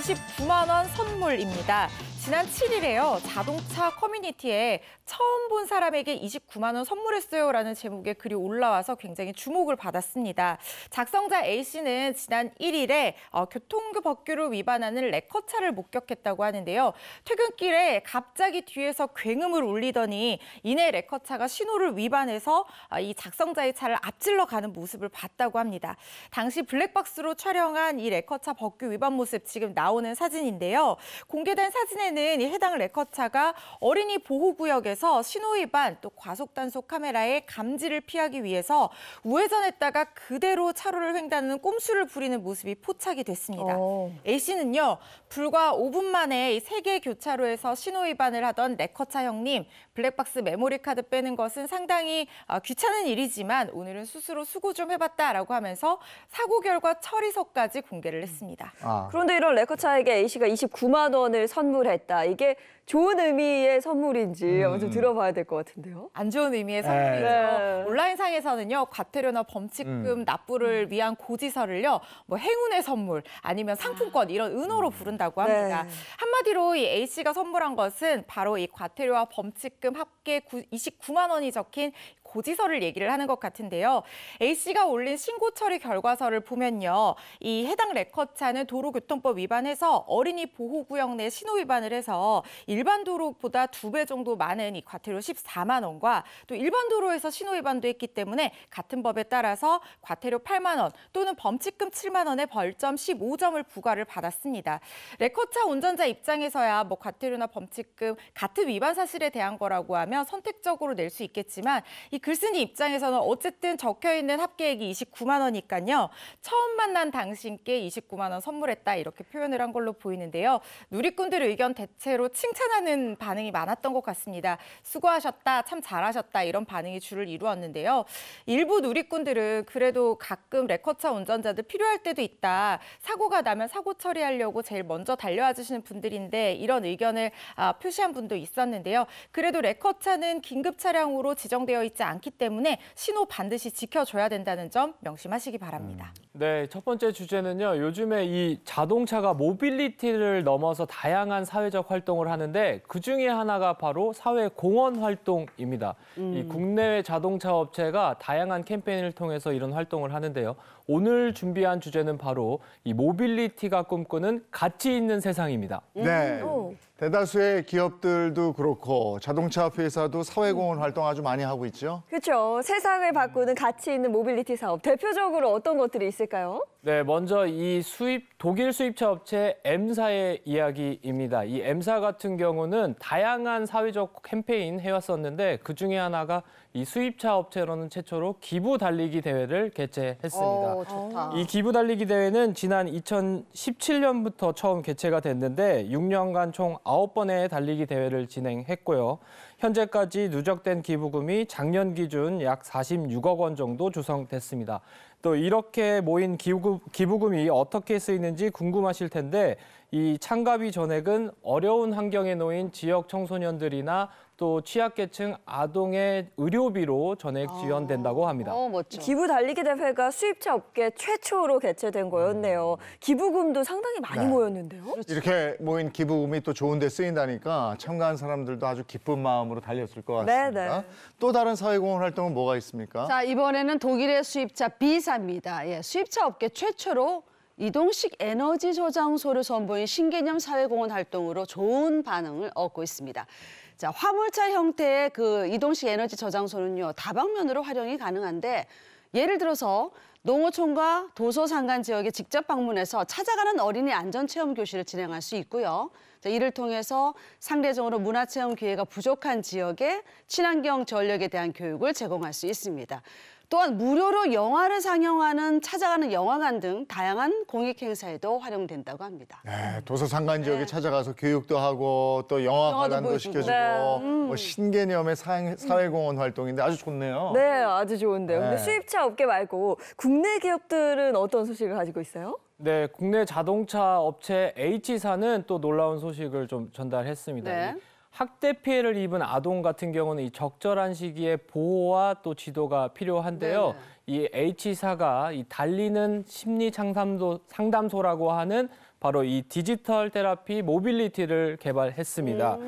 29만 원 선물입니다. 지난 7일에요. 자동차 커뮤니티에 처음 본 사람에게 29만 원 선물했어요라는 제목의 글이 올라와서 굉장히 주목을 받았습니다. 작성자 A 씨는 지난 1일에 어, 교통법규를 위반하는 레커차를 목격했다고 하는데요. 퇴근길에 갑자기 뒤에서 굉음을 울리더니 이내 레커차가 신호를 위반해서 어, 이 작성자의 차를 앞질러 가는 모습을 봤다고 합니다. 당시 블랙박스로 촬영한 이 레커차 법규 위반 모습 지금 나오 는 사진인데요. 공개된 사진에는 이 해당 레커차가 어린이 보호구역에서 신호 위반 또 과속 단속 카메라의 감지를 피하기 위해서 우회전했다가 그대로 차로를 횡단하는 꼼수를 부리는 모습이 포착이 됐습니다. 어. A 씨는요 불과 5분 만에 이 세 개 교차로에서 신호 위반을 하던 레커차 형님 블랙박스 메모리 카드 빼는 것은 상당히 아, 귀찮은 일이지만 오늘은 스스로 수고 좀 해봤다라고 하면서 사고 결과 처리서까지 공개를 했습니다. 아. 그런데 이런 레커차 에게 A씨가 29만 원을 선물했다. 이게 좋은 의미의 선물인지 한번 좀 들어봐야 될 것 같은데요. 안 좋은 의미의 선물이죠. 네. 온라인상에서는요, 과태료나 범칙금 납부를 위한 고지서를요, 뭐 행운의 선물 아니면 상품권 이런 은어로 부른다고 합니다. 네. 한마디로 이 A 씨가 선물한 것은 바로 이 과태료와 범칙금 합계 29만 원이 적힌 고지서를 얘기를 하는 것 같은데요. A 씨가 올린 신고 처리 결과서를 보면요. 이 해당 레커차는 도로교통법 위반해서 어린이 보호구역 내 신호 위반을 해서 일반 도로보다 두 배 정도 많은 이 과태료 14만 원과 또 일반 도로에서 신호 위반도 했기 때문에 같은 법에 따라서 과태료 8만 원 또는 범칙금 7만 원의 벌점 15점을 부과를 받았습니다. 레커차 운전자 입장에서야 뭐 과태료나 범칙금 같은 위반 사실에 대한 거라고 하면 선택적으로 낼 수 있겠지만 이 글쓴이 입장에서는 어쨌든 적혀 있는 합계액이 29만 원이니까요. 처음 만난 당신께 29만 원 선물했다 이렇게 표현을 한 걸로 보이는데요. 누리꾼들 의견 대체로 칭찬 하는 반응이 많았던 것 같습니다. 수고하셨다, 참 잘하셨다 이런 반응이 주를 이루었는데요. 일부 누리꾼들은 그래도 가끔 레커차 운전자들 필요할 때도 있다. 사고가 나면 사고 처리하려고 제일 먼저 달려와 주시는 분들인데 이런 의견을 아, 표시한 분도 있었는데요. 그래도 레커차는 긴급 차량으로 지정되어 있지 않기 때문에 신호 반드시 지켜줘야 된다는 점 명심하시기 바랍니다. 네, 첫 번째 주제는요. 요즘에 이 자동차가 모빌리티를 넘어서 다양한 사회적 활동을 하는데 그 중에 하나가 바로 사회 공헌 활동입니다. 이 국내외 자동차 업체가 다양한 캠페인을 통해서 이런 활동을 하는데요. 오늘 준비한 주제는 바로 이 모빌리티가 꿈꾸는 가치 있는 세상입니다. 네. 오. 대다수의 기업들도 그렇고 자동차 회사도 사회공헌 활동 아주 많이 하고 있죠. 그렇죠. 세상을 바꾸는 가치 있는 모빌리티 사업. 대표적으로 어떤 것들이 있을까요? 네, 먼저 이 수입 독일 수입차 업체 M사의 이야기입니다. 이 M사 같은 경우는 다양한 사회적 캠페인 해왔었는데 그 중에 하나가 이 수입차 업체로는 최초로 기부 달리기 대회를 개최했습니다. 어, 좋다. 이 기부 달리기 대회는 지난 2017년부터 처음 개최가 됐는데 6년간 총 9번의 달리기 대회를 진행했고요. 현재까지 누적된 기부금이 작년 기준 약 46억 원 정도 조성됐습니다. 또 이렇게 모인 기부, 기부금이 어떻게 쓰이는지 궁금하실 텐데 이 참가비 전액은 어려운 환경에 놓인 지역 청소년들이나 또 취약계층 아동의 의료비로 전액 지원된다고 합니다. 어, 멋져. 기부 달리기 대회가 수입차 업계 최초로 개최된 거였네요. 기부금도 상당히 많이 네. 모였는데요. 이렇게 모인 기부금이 또 좋은 데 쓰인다니까 참가한 사람들도 아주 기쁜 마음으로 달렸을 것 같습니다. 네, 네. 또 다른 사회공헌 활동은 뭐가 있습니까? 자, 이번에는 독일의 수입차 B사입니다. 예, 수입차 업계 최초로 이동식 에너지 저장소를 선보인 신개념 사회공헌 활동으로 좋은 반응을 얻고 있습니다. 자, 화물차 형태의 그 이동식 에너지 저장소는요, 다방면으로 활용이 가능한데 예를 들어서 농어촌과 도서 상간 지역에 직접 방문해서 찾아가는 어린이 안전체험 교실을 진행할 수 있고요. 자, 이를 통해서 상대적으로 문화체험 기회가 부족한 지역에 친환경 전력에 대한 교육을 제공할 수 있습니다. 또한 무료로 영화를 상영하는 찾아가는 영화관 등 다양한 공익 행사에도 활용된다고 합니다. 네, 도서상관 지역에 찾아가서 교육도 하고 또 영화 영화도 관람도 보여주고. 시켜주고 네. 뭐 신개념의 사회- 사회 공헌 활동인데 아주 좋네요. 네, 아주 좋은데요. 근데 네. 수입차 업계 말고 국내 기업들은 어떤 소식을 가지고 있어요? 네, 국내 자동차 업체 H사는 또 놀라운 소식을 좀 전달했습니다. 네. 이 학대 피해를 입은 아동 같은 경우는 이 적절한 시기에 보호와 또 지도가 필요한데요. 이 H사가 이 달리는 심리 상담소 상담소라고 하는 바로 이 디지털 테라피 모빌리티를 개발했습니다.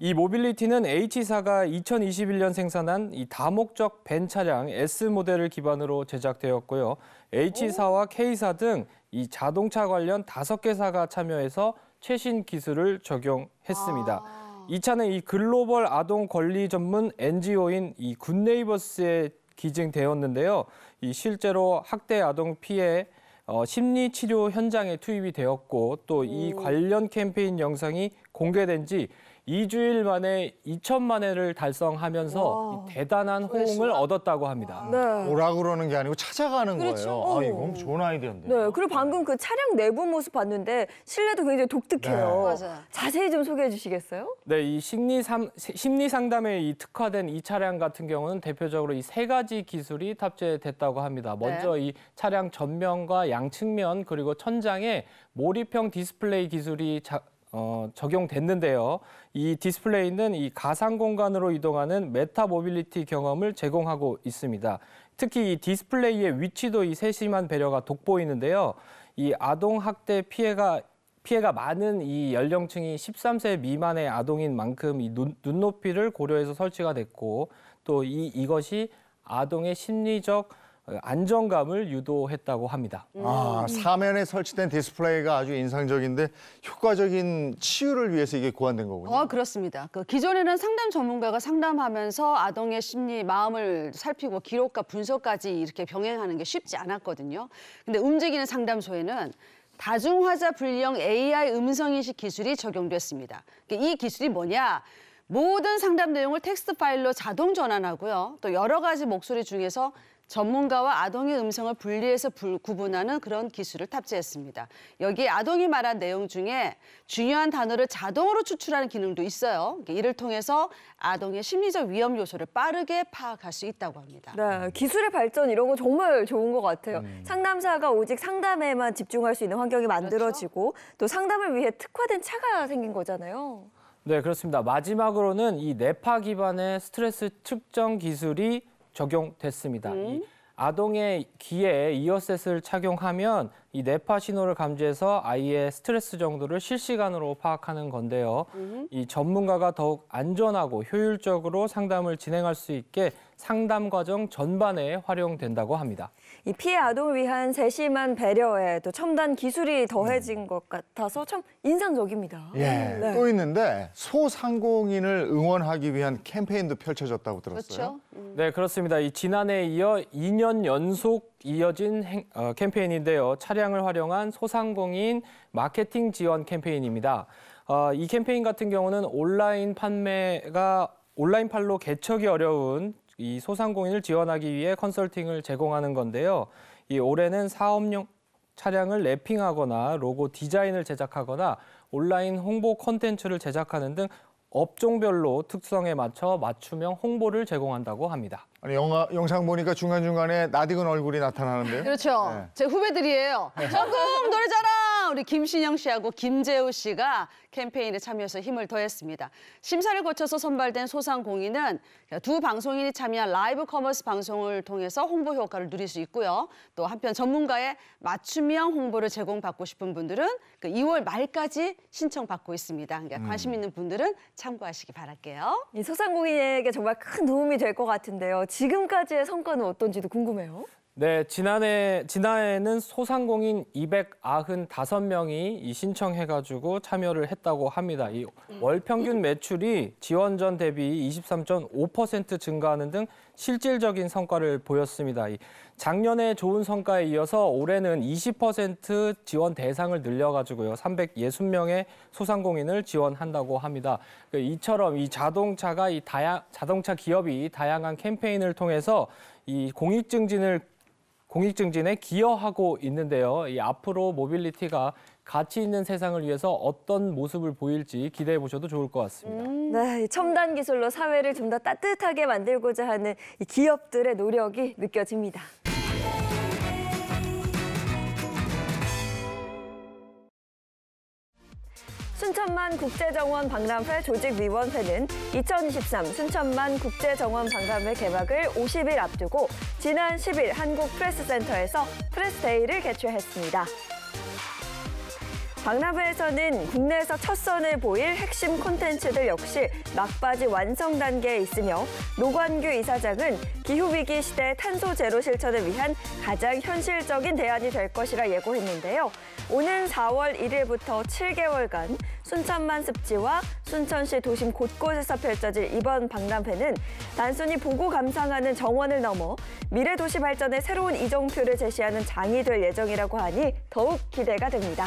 이 모빌리티는 H사가 2021년 생산한 이 다목적 벤 차량 S 모델을 기반으로 제작되었고요. H사와 K사 등 이 자동차 관련 다섯 개 사가 참여해서 최신 기술을 적용했습니다. 이 차는 이 글로벌 아동 권리 전문 NGO인 이 굿네이버스에 기증되었는데요. 이 실제로 학대 아동 피해 어, 심리 치료 현장에 투입이 되었고 또 이 관련 캠페인 영상이 공개된 지 2주일 만에 2천만 회를 달성하면서 이 대단한 호응을 얻었다고 합니다. 네. 오라 그러는 게 아니고 찾아가는 그렇죠. 거예요. 어. 아, 이건 좋은 아이디어인데. 네, 그리고 방금 그 차량 내부 모습 봤는데 실내도 굉장히 독특해요. 네. 맞아요. 자세히 좀 소개해 주시겠어요? 네, 이 심리 삼, 심리 상담에 이 특화된 이 차량 같은 경우는 대표적으로 이 세 가지 기술이 탑재됐다고 합니다. 먼저 이 차량 전면과 양측면 그리고 천장에 몰입형 디스플레이 기술이 자, 어, 적용됐는데요. 이 디스플레이는 이 가상 공간으로 이동하는 메타 모빌리티 경험을 제공하고 있습니다. 특히 이 디스플레이의 위치도 이 세심한 배려가 돋보이는데요. 이 아동 학대 피해가 피해가 많은 이 연령층이 13세 미만의 아동인 만큼 이 눈, 눈높이를 고려해서 설치가 됐고 또 이 이것이 아동의 심리적 어, 안정감을 유도했다고 합니다. 아, 사면에 설치된 디스플레이가 아주 인상적인데 효과적인 치유를 위해서 이게 고안된 거군요. 어, 그렇습니다. 그 기존에는 상담 전문가가 상담하면서 아동의 심리, 마음을 살피고 기록과 분석까지 이렇게 병행하는 게 쉽지 않았거든요. 근데 움직이는 상담소에는 다중화자 분리형 AI 음성인식 기술이 적용됐습니다. 그러니까 이 기술이 뭐냐? 모든 상담 내용을 텍스트 파일로 자동 전환하고요. 또 여러 가지 목소리 중에서 전문가와 아동의 음성을 분리해서 불- 구분하는 그런 기술을 탑재했습니다. 여기에 아동이 말한 내용 중에 중요한 단어를 자동으로 추출하는 기능도 있어요. 이를 통해서 아동의 심리적 위험 요소를 빠르게 파악할 수 있다고 합니다. 네, 기술의 발전 이런 거 정말 좋은 것 같아요. 음. 상담사가 오직 상담에만 집중할 수 있는 환경이 만들어지고 또 상담을 위해 특화된 차가 생긴 거잖아요. 네, 그렇습니다. 마지막으로는 이 뇌파 기반의 스트레스 측정 기술이 적용됐습니다. 이 아동의 귀에 이어셋을 착용하면 이 뇌파 신호를 감지해서 아이의 스트레스 정도를 실시간으로 파악하는 건데요. 이 전문가가 더욱 안전하고 효율적으로 상담을 진행할 수 있게 상담 과정 전반에 활용된다고 합니다. 이 피해 아동을 위한 세심한 배려에 또 첨단 기술이 더해진 것 같아서 참 인상적입니다. 예, 네. 또 있는데 소상공인을 응원하기 위한 캠페인도 펼쳐졌다고 들었어요. 그렇죠? 네, 그렇습니다. 이 지난해에 이어 2년 연속 이어진 행- 어, 캠페인인데요. 차량을 활용한 소상공인 마케팅 지원 캠페인입니다. 어, 이 캠페인 같은 경우는 온라인 판매가 온라인 판로 개척이 어려운 이 소상공인을 지원하기 위해 컨설팅을 제공하는 건데요. 이 올해는 사업용 차량을 랩핑하거나 로고 디자인을 제작하거나 온라인 홍보 콘텐츠를 제작하는 등 업종별로 특성에 맞춰 맞춤형 홍보를 제공한다고 합니다. 아니 영화 영상 보니까 중간 중간에 낯익은 얼굴이 나타나는데요. 그렇죠. 네. 제 후배들이에요. 전국 노래자랑 우리 김신영 씨하고 김재우 씨가 캠페인에 참여해서 힘을 더했습니다. 심사를 거쳐서 선발된 소상공인은 두 방송인이 참여한 라이브 커머스 방송을 통해서 홍보 효과를 누릴 수 있고요. 또 한편 전문가의 맞춤형 홍보를 제공받고 싶은 분들은 그 2월 말까지 신청받고 있습니다. 그러니까 관심 있는 분들은 참고하시기 바랄게요. 이 소상공인에게 정말 큰 도움이 될 것 같은데요. 지금까지의 성과는 어떤지도 궁금해요. 네, 지난해 지난해에는 소상공인 295명이 이 신청해 가지고 참여를 했다고 합니다. 이 월 평균 매출이 지원 전 대비 23.5% 증가하는 등 실질적인 성과를 보였습니다. 이 작년에 좋은 성과에 이어서 올해는 20% 지원 대상을 늘려 가지고요, 360명의 소상공인을 지원한다고 합니다. 그 이처럼 이 자동차가 이 다양 자동차 기업이 다양한 캠페인을 통해서 이 공익 증진을 공익 증진에 기여하고 있는데요. 이 앞으로 모빌리티가 가치 있는 세상을 위해서 어떤 모습을 보일지 기대해 보셔도 좋을 것 같습니다. 네, 이 첨단 기술로 사회를 좀 더 따뜻하게 만들고자 하는 이 기업들의 노력이 느껴집니다. 순천만 국제정원 박람회 조직위원회는 2023 순천만 국제정원 박람회 개막을 50일 앞두고 지난 10일 한국프레스센터에서 프레스데이를 개최했습니다. 박람회에서는 국내에서 첫 선을 보일 핵심 콘텐츠들 역시 막바지 완성 단계에 있으며 노관규 이사장은 기후위기 시대 탄소 제로 실천을 위한 가장 현실적인 대안이 될 것이라 예고했는데요. 오는 4월 1일부터 7개월간 순천만 습지와 순천시 도심 곳곳에서 펼쳐질 이번 박람회는 단순히 보고 감상하는 정원을 넘어 미래 도시 발전의 새로운 이정표를 제시하는 장이 될 예정이라고 하니 더욱 기대가 됩니다.